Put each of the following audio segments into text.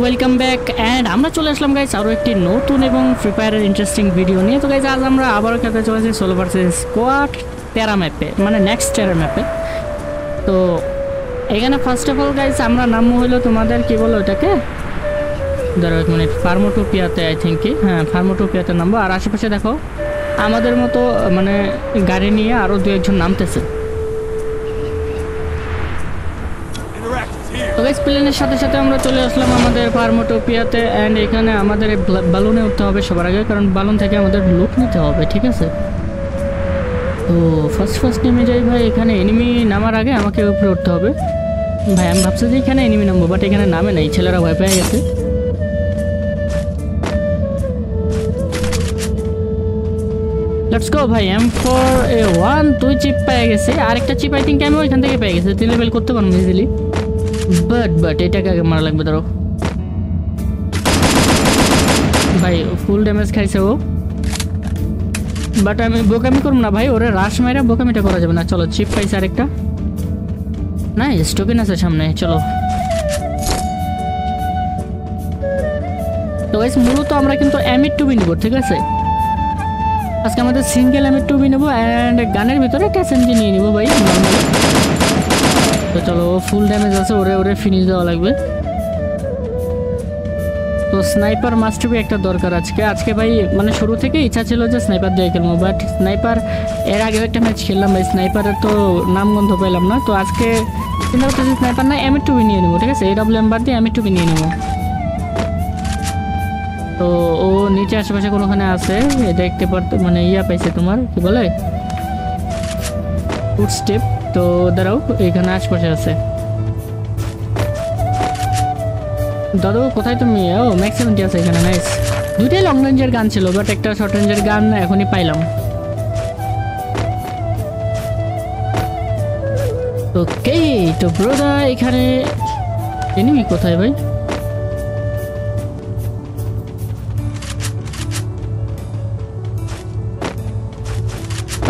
Welcome back and আমরা চলে আসলাম guys আরও একটি নতুন এবং ফ্রি ফায়ারের ইন্টারেস্টিং ভিডিও নিয়ে। তো গাইজ আজ আমরা আবারও খেলতে চলেছি সোলো ভার্সেস স্কোয়াড তেরা ম্যাপে মানে নেক্সট তেরা ম্যাপে তো এখানে ফার্স্ট অফ অল গাইস আমরা নামবো হলো তোমাদের, কি বলো ওটাকে? ধরো মিনিট ফার্মোটোপিয়াতে আই থিঙ্ক কি হ্যাঁ ফার্মোটোপিয়াতে নামবো। আর আশেপাশে দেখো, আমাদের মতো মানে গাড়ি নিয়ে আরও দু একজন নামতেছে। গাইস প্লেনের সাথে সাথে আমরা চলে আসলাম আমাদের ফার্মোটোপিয়াতে অ্যান্ড এখানে আমাদের বালুনে উঠতে হবে সবার আগে, কারণ বালুন থেকে আমাদের লুক নিতে হবে, ঠিক আছে? তো ফার্স্ট ফার্স্ট নেমে যাই ভাই, এখানে এনিমি নামার আগে আমাকে উপরে উঠতে হবে। ভাই, আমি ভাবছি যে এখানে এনিমি নামবো বাট এখানে নামে নাই, ছেলেরা ভয় পেয়ে গেছে। লেটস গো ভাই এম ফর এ ওয়ান দুই চিপ পেয়ে গেছে। আরেকটা চিপ আই থিঙ্ক আমি ওইখান থেকে পেয়ে গেছি তিন লেভেল করতে পারব ইজিলি বাট বাট এটাকে আগে মারা লাগবে ধরো ভাই ফুল ড্যামেজ খাইছে ও। বাট আমি বোকামি করব না, ভাই, ওরে রাশ মাইরা বোকামিটা করা যাবে না। চলো চিপ পাইছে আরেকটা। না স্টোকেন আছে সামনে, চলো। তো গাইস মূলত আমরা কিন্তু এমিট টুবি নিব, ঠিক আছে? আজকে আমাদের সিঙ্গেল এমিট টুবি নেব অ্যান্ড গানের ভিতরে একটা নিয়ে নিবো, ভাই তো চলো, ও ফুল ড্যামেজ আছে, ওরে ওরে ফিনিশ দেওয়া লাগবে। তো স্নাইপার মাস্ট বি একটা দরকার আজকে। আজকে ভাই মানে শুরু থেকে ইচ্ছা ছিল যে স্নাইপার দিয়ে খেলব বাট স্নাইপার এর আগেও একটা ম্যাচ খেললাম ভাই। স্নাইপারের তো নাম গন্ধ পেলাম না। তো আজকে চিন্তা করতেছি স্নাইপার না এম টুবি নিয়ে নেব, ঠিক আছে? এই ডাব্লিউ এম বার দিয়ে এম টুবি নিয়ে নেব। তো ও নিচে আশেপাশে কোনোখানে আছে দেখতে পারতো মানে ইয়া পাইছে তোমার, কি বলে? ফুট স্টেপ তো দাঁড়াও, এখানে আশপাশে আছে। দাদু কোথায় তুমি? ও ম্যাক্সিমামটি আছে এখানে নাইস দুইটাই লং রেঞ্জের গান ছিল বাট একটা শর্ট রেঞ্জের গান এখনই পাইলাম। ওকে তো ব্রোদা এখানে এনিমি কোথায় ভাই?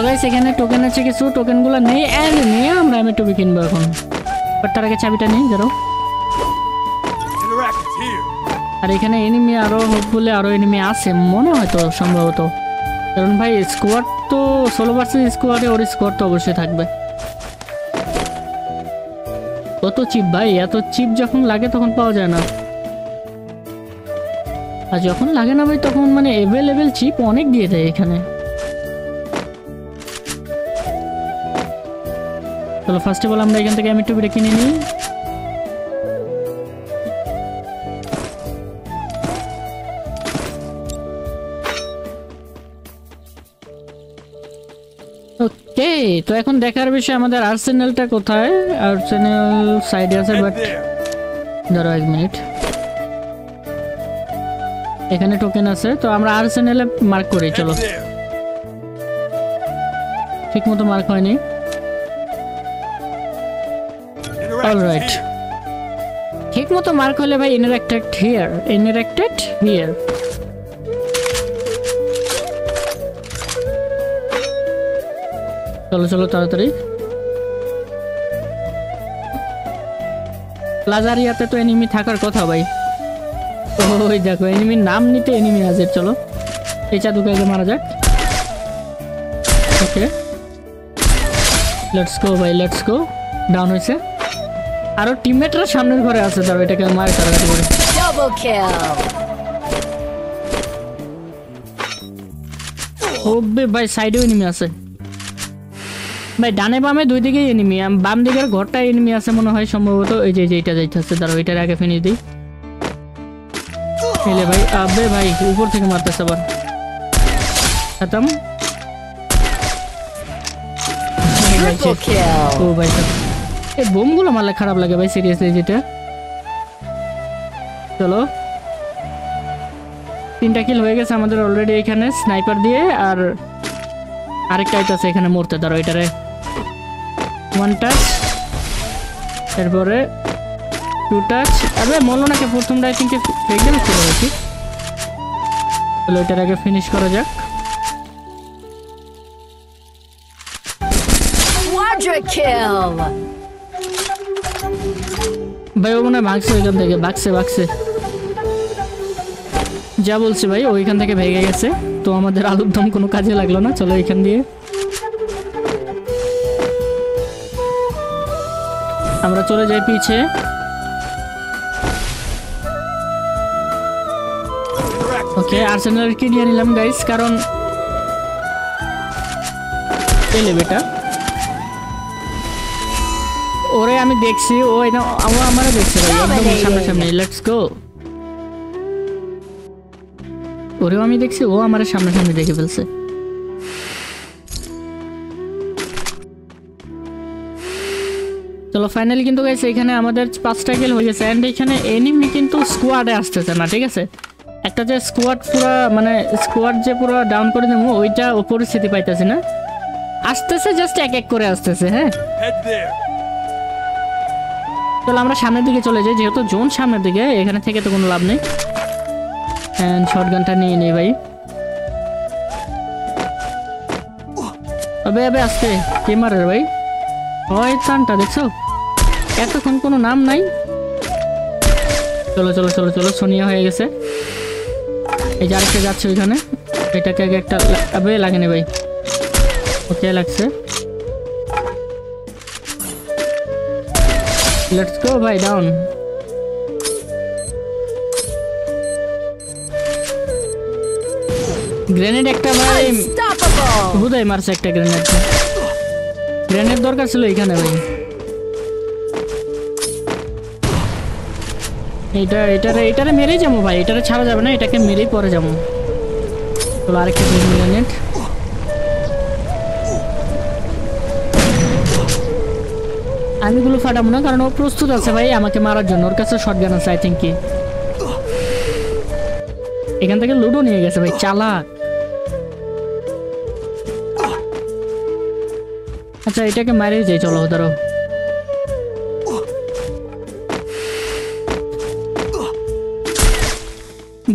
চলো গাইস এখানে টোকেন আছে কিছু টোকেনগুলো নেই অ্যান্ড নিয়ে আমরা আমি টুবি কিনবো এখন। বাট তার আগে চাবিটা নেই ধরো আর এখানে এনিমি আরও হোপফুলি আরও এনিমি আছে, মনে হয় তো সম্ভবত। কারণ ভাই স্কোয়াড তো ষোলো পার্সেন্ট স্কোয়াডে ওর স্কোয়াড তো অবশ্যই থাকবে। কত চিপ ভাই, এত চিপ যখন লাগে তখন পাওয়া যায় না। আর যখন লাগে না ভাই, তখন মানে অ্যাভেলেবেল চিপ অনেক দিয়ে দেয় এখানে। চলো ফার্স্ট অফ অল আমরা এখান থেকে আমি টুপিটা কিনে নিই। ওকে তো এখন দেখার বিষয় আমাদের আর্সেনালটা কোথায়? আর্সেনাল সাইডে আছে বাট ধরো এক মিনিট এখানে টোকেন আছে তো আমরা আর্সেনালে মার্ক করি চলো। ঠিক মতো মার্ক হয়নি। অলরাইট ঠিক মতো মার্ক হলে ভাই ইনারেক্টেড হিয়ার ইনারেক্টেড হিয়ার চলো চলো তাড়াতাড়ি। প্লাজারিয়াতে তো এনিমি থাকার কথা ভাই। ওই দেখো এনিমির নাম নিতে এনিমি আছে চলো। এই চাদুকে মারা যাক। ওকে লেটস গো ভাই লেটস গো ডাউন হয়েছে। আরও টিমমেটরা সামনের ঘরে আছে তার এটাকে মারে করে. ওবে ভাই সাইডেও এনিমি আছে। ভাই ডানে বামে দুই দিকেই এনিমি বাম দিকের ঘরটা এনিমি আছে মনে হয় সম্ভবত। এই যে এইটা যাইতেছে দাঁড়াও এটার আগে ফিনিশ দিই। এলে ভাই আবে ভাই উপর থেকে মারতেছে আবার। খতম। ও ভাই। এই বোমগুলো মারলে খারাপ লাগে ভাই সিরিয়াসলি যেটা। চলো। তিনটা কিল হয়ে গেছে আমাদের অলরেডি এখানে স্নাইপার দিয়ে, আর আরেকটা আছে এখানে মরতে ধরো এটারে। ওয়ান টাচ এরপরে টু টাচ আরে মরলো নাকি প্রথমটা আই থিঙ্ক ফেক ড্যামেজ ছিল নাকি তাহলে ওইটার আগে ফিনিশ করা যাক। Kill. ভাই, ও মনে হয় ভাগছে ওইখান থেকে, ভাগছে ভাগছে। যা বলছি ভাই ওইখান থেকে ভেঙে গেছে। তো আমাদের আলুর দম কোনো কাজে লাগল না, চলো এখান দিয়ে। আমরা চলে যাই পিছে। ওকে আর্সেনালের কি নিয়ে নিলাম গাইস কারণ পেলে বেটা। ওরে আমি দেখছি ও এটা ও আমারও দেখছে ভাই একদম সামনে সামনে লেটস গো ওরেও আমি দেখছি ও আমার সামনে সামনে দেখে ফেলছে। চলো ফাইনালি কিন্তু গাইছে এখানে আমাদের পাঁচটা কিল হয়ে গেছে অ্যান্ড এখানে এনিমি কিন্তু স্কোয়াডে আসতেছে না ঠিক আছে? একটা যে স্কোয়াড পুরো মানে স্কোয়াড যে পুরো ডাউন করে দেবো ওইটা ও পরিস্থিতি পাইতেছি না। আসতেছে জাস্ট এক এক করে আসতেছে হ্যাঁ? চলো আমরা সামনের দিকে চলে যাই, যেহেতু জোন সামনের দিকে, এখানে থেকে তো কোনো লাভ নেই। অ্যান্ড শর্ট গানটা নিয়ে নিই ভাই। আবে আবে আসতে কে মারে ভাই? ওই টানটা দেখছ? এতক্ষণ কোনো নাম নাই। চলো চলো চলো চলো, সোনিয়া হয়ে গেছে। এই যে আরেকটা যাচ্ছে ওইখানে। এটাকে আগে একটা আবে লাগেনি ভাই। ওকে লাগছে। লেটস গো ভাই ডাউন গ্রেনেড একটা ভাই হুদাই মারছে একটা গ্রেনেড গ্রেনেড দরকার ছিল এখানে ভাই। এইটা এটারে এটারে মেরেই যাব ভাই। এটারে ছাড়া যাবে না এটাকে মেরেই পরে যাব। আরেকটা গ্রেনেড আমি গুলো ফাটাবো না, কারণ ও প্রস্তুত আছে ভাই আমাকে মারার জন্য। ওর কাছে শর্ট গান আছে আই থিঙ্ক কি এখান থেকে লুডো নিয়ে গেছে ভাই, চালাক। আচ্ছা এটাকে মারে যাই, চলো, ধরো।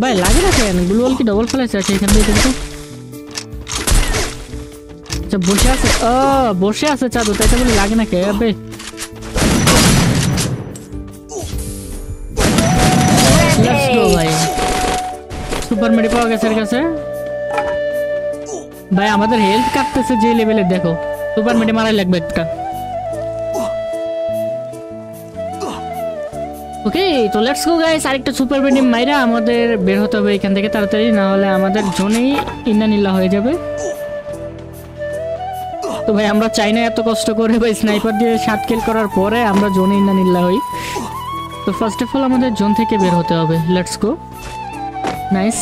ভাই, লাগে না কেন? গ্লুয়াল কি ডবল ফেলাইছে? আছে এখান থেকে আচ্ছা বসে আছে। ও বসে আছে চাদু, তাই তো বলে লাগে না কে? মেডি পাওয়া গেছে এর কাছে। ভাই, আমাদের হেলথ কাটতেছে যে লেভেলে দেখো। সুপার মেডি মারাই লাগবে একটা। ওকে তো লেটস গো গাইস আরেকটা সুপার মেডি মাইরা আমাদের বের হতে হবে এখান থেকে তাড়াতাড়ি না হলে আমাদের জোনেই ইন্নানিল্লা হয়ে যাবে। তো ভাই, আমরা চাই না এত কষ্ট করে ভাই স্নাইপার দিয়ে সাত কিল করার পরে আমরা জোনে ইন্নানিল্লা হই। তো ফার্স্ট অফ অল আমাদের জোন থেকে বের হতে হবে লেটস গো নাইস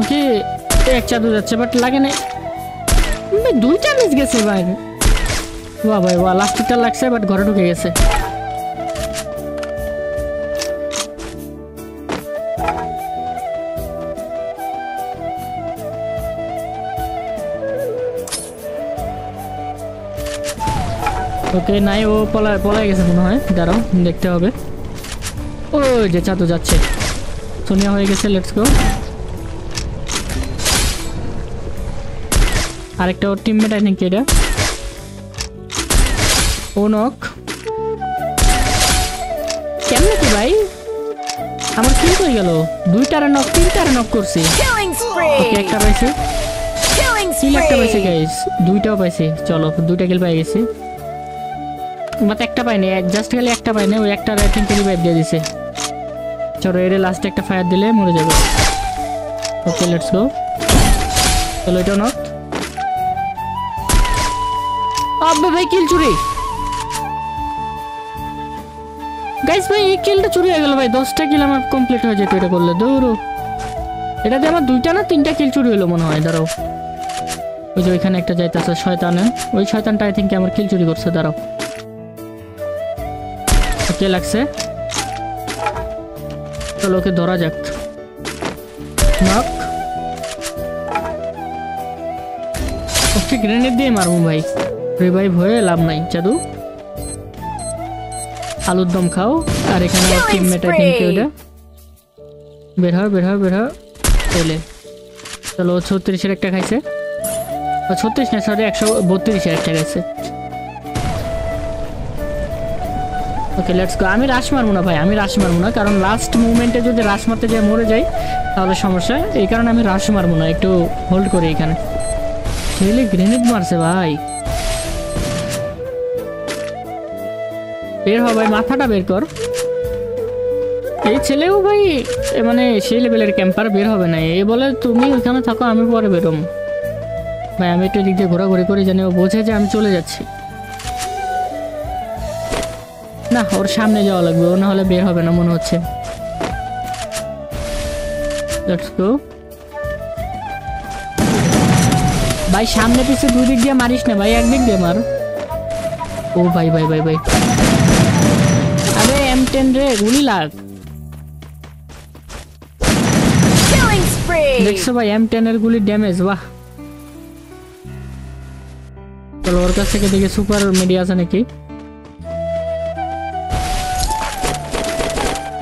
ওকে এক চাদু যাচ্ছে বাট লাগে না দুইটা মিস গেছে, ভাই। বাহ ভাই বাহ লাস্টটা লাগছে বাট ঘরে ঢুকে গেছে। ওকে নাই ও পলা পলাই গেছে মনে হয়। দাঁড়াও দেখতে হবে। ও যে চাতু যাচ্ছে। সোনিয়া হয়ে গেছে লেটস গো আরেকটা ওর টিমমেট আই থিঙ্ক এটা। ও নক কেমন কি ভাই? আমার কিল হয়ে গেল। দুইটারে নক তিনটারে নক করছি. একটা পাইছি। কিল একটা পাইছি. গাইস দুইটাও পাইছি। চলো দুইটা কিল পাই গেছি। মাত্র একটা পাইনি জাস্ট খালি একটা পাইনি, ওই একটা থিঙ্ক রিভাইভ দিয়ে দিছে। চলো এর লাস্টে একটা ফায়ার দিলে মরে যাবে। ওকে লেটস গো চলো, এটা নক আব্বে ভাই কিল চুরি। গাইস ভাই, এই কিলটা চুরি হয়ে গেল ভাই, দশটা কিল আমার কমপ্লিট হয়ে যেত, এটা করলে। দৌড়ো। এটাতে আমার দুইটা না তিনটা কিল চুরি হলো মনে হয়, দাঁড়াও। ওই যে ওইখানে একটা যাইতেছে, শয়তানে। ওই শয়তানটা আই থিঙ্ক আমার কিল চুরি করছে, দাঁড়াও। ওকে লাগছে? চলো ওকে ধরা যাক। নক ওকে গ্রেনেড দিয়ে মারবো ভাই। রিভাইভ হয়ে লাভ নাই জাদু। আলুর দম খাও। আর এখানে Killing teammate I think spree! ওটা? বের হ বের হ বের হ এলে চলো ছত্রিশের একটা খাইছে। ছত্রিশ না সরি একশো বত্রিশের একটা খাইছে। ওকে লেটস গো আমি রাশ মারবো না ভাই, আমি রাশ মারবো না, কারণ লাস্ট মুভমেন্টে যদি রাশ মারতে যাই, মরে যাই, তাহলে সমস্যা। এই কারণে আমি রাশ মারবো না, একটু হোল্ড করি এখানে। ছেলে গ্রেনেড মারছে ভাই। বের হ ভাই, মাথাটা বের কর। এই ছেলেও ভাই মানে সেই লেভেলের ক্যাম্পার বের হবে না। এ বলে, তুমি ওইখানে থাকো, আমি পরে বেরোম ভাই, আমি একটু এদিক দিয়ে ঘোরাঘুরি করি জানি ও বোঝে যে আমি চলে যাচ্ছি। ওর সামনে যাওয়া লাগবে ও না হলে বের হবে না মনে হচ্ছে। লেটস গো ভাই সামনে পিছে দুই দিক দিয়ে মারিস না ভাই একদিক দিয়ে মার। ও ভাই ভাই ভাই ভাই। আরে এম টেন রে গুলি লাগ। দেখছ ভাই এম টেন এর গুলি ড্যামেজ বাহ। চলো ওর কাছ থেকে দেখি সুপার মিডিয়া আছে নাকি?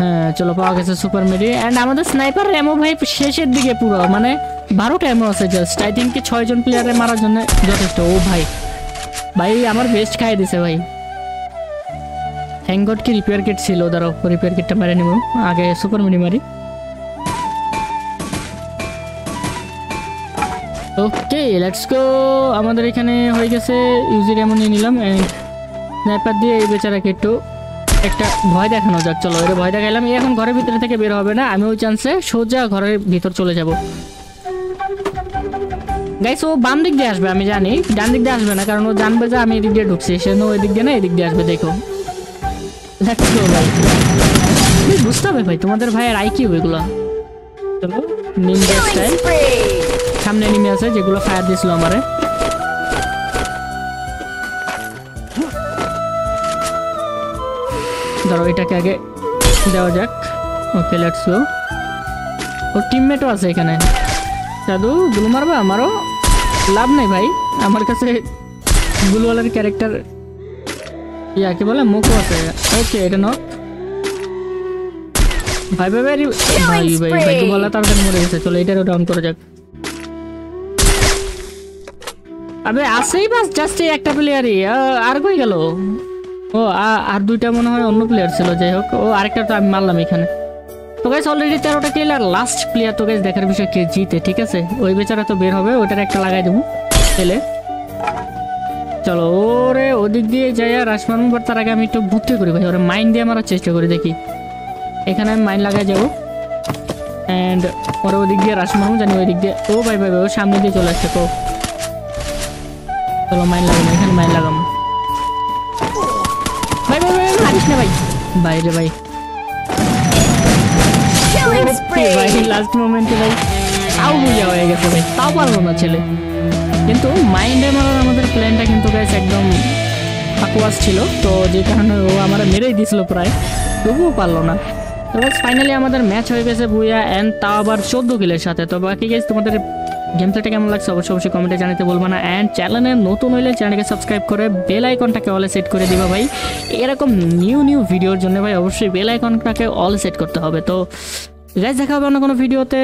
হ্যাঁ চলো পাওয়া গেছে সুপার মিডি অ্যান্ড আমাদের স্নাইপার র্যামো ভাই শেষের দিকে পুরো মানে বারোটা এমও আছে জাস্ট আই থিঙ্ক ছয়জন প্লেয়ারে মারার জন্য যথেষ্ট। ও ভাই ভাই, আমার বেস্ট খাই দিছে ভাই। গড কি রিপেয়ার কিট ছিল দাঁড়াও রিপেয়ার কিটটা মেরে নিব। আগে সুপার মিডি মারি। ওকে লেটস গো আমাদের এখানে হয়ে গেছে ইউজির এমন নিয়ে নিলাম। অ্যান্ড স্নাইপার দিয়ে এই বেচারাকে একটু একটা ভয় দেখানো যাক, চলো, এর ভয় দেখাইলাম। এখন ঘরের ভিতরে থেকে বের হবে না আমি ওই চান্সে সোজা ঘরের ভিতর চলে যাব। গাইস ও বাম দিক দিয়ে আসবে, আমি জানি। ডান দিক দিয়ে আসবে না, কারণ ও জানবে যে আমি এদিক দিয়ে ঢুকছি, সে ওই দিক দিয়ে না, এদিক দিয়ে আসবে, দেখো। বুঝতে হবে ভাই, তোমাদের ভাইয়ের আই কি এগুলো। চলো নিনজা স্টাইল সামনে এনিমি আছে, যেগুলো ফায়ার দিয়েছিল আমারে। ধরো এটাকে আগে দেওয়া যাক। ওকে লেটস গো ওর টিমমেটও আছে এখানে। সাধু গুলো মারবা? আমারও লাভ নেই ভাই। আমার কাছে গুলওয়ালার ক্যারেক্টার ইয়া কি বলে মুখও আছে। ওকে এটা নক ভাই ভাই ভাই ভাই ভাই ভাই গুলওয়ালা তাড়াতাড়ি মরে গেছে। চলো এটারও ডাউন করা যাক। আবে আসেই বাস জাস্ট এই একটা প্লেয়ারই আর কই গেল? ও আর দুইটা মনে হয় অন্য প্লেয়ার ছিল, যাই হোক। ও, আরেকটা তো আমি মারলাম এখানে। তো গাইস অলরেডি তেরোটা কিল আর লাস্ট প্লেয়ার তো গাইস দেখার বিষয় কে জিতে, ঠিক আছে? ওই বেচারা তো বের হবে, ওটার একটা লাগাই দেবো। খেলে। চলো, ওরে, ওদিক দিয়ে যাই, আর আসমান তার আগে আমি একটু বুদ্ধি করি ভাই, ওরে মাইন্ড দিয়ে মারার চেষ্টা করি, দেখি। এখানে আমি মাইন্ড লাগাই যাব। অ্যান্ড ওরে ওদিক দিয়ে মারবো জানি ওই দিক দিয়ে ও ভাই ভাই ভাই, ও সামনে দিয়ে চলে আসছে তো চলো মাইন লাগাম এখানে মাইন লাগাম না ভাই। বাইরে ভাই। ভাই লাস্ট মোমেন্টে ভাই তাও বুঝা হয়ে গেছে ভাই তাও পারল না ছেলে। কিন্তু মাইন্ডে মারার আমাদের প্ল্যানটা কিন্তু গাইস একদম আকুয়াস ছিল তো যে কারণে ও আমার মেরেই দিছিল প্রায় তবুও পারল না। তো ফাইনালি আমাদের ম্যাচ হয়ে গেছে বুয়া অ্যান্ড তাও আবার চোদ্দ কিলের সাথে। তো বাকি গাইস তোমাদের গেম প্লেটা কেমন লাগছে অবশ্যই অবশ্যই কমেন্টে জানাতে বলব না। অ্যান্ড চ্যানেলে নতুন হইলে চ্যানেলকে সাবস্ক্রাইব করে বেল আইকনটাকে অলে সেট করে দিবা ভাই। এরকম নিউ নিউ ভিডিওর জন্য ভাই অবশ্যই বেল আইকনটাকে অল সেট করতে হবে। তো গাইজ দেখা হবে অন্য কোনো ভিডিওতে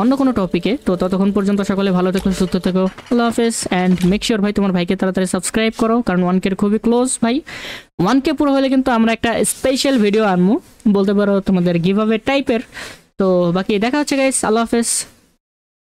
অন্য কোনো টপিকে তো ততক্ষণ পর্যন্ত সকলে ভালো থেকো, সুস্থ থেকো। আল্লাহ হাফেজ। অ্যান্ড মেক শিওর ভাই তোমার ভাইকে তাড়াতাড়ি সাবস্ক্রাইব করো, কারণ ওয়ান কে খুবই ক্লোজ ভাই। ওয়ান কে পুরো হলে কিন্তু আমরা একটা স্পেশাল ভিডিও আনব। বলতে পারো তোমাদের গিভ টাইপের তো বাকি দেখা হচ্ছে গাইস আল্লাহ হাফেজ।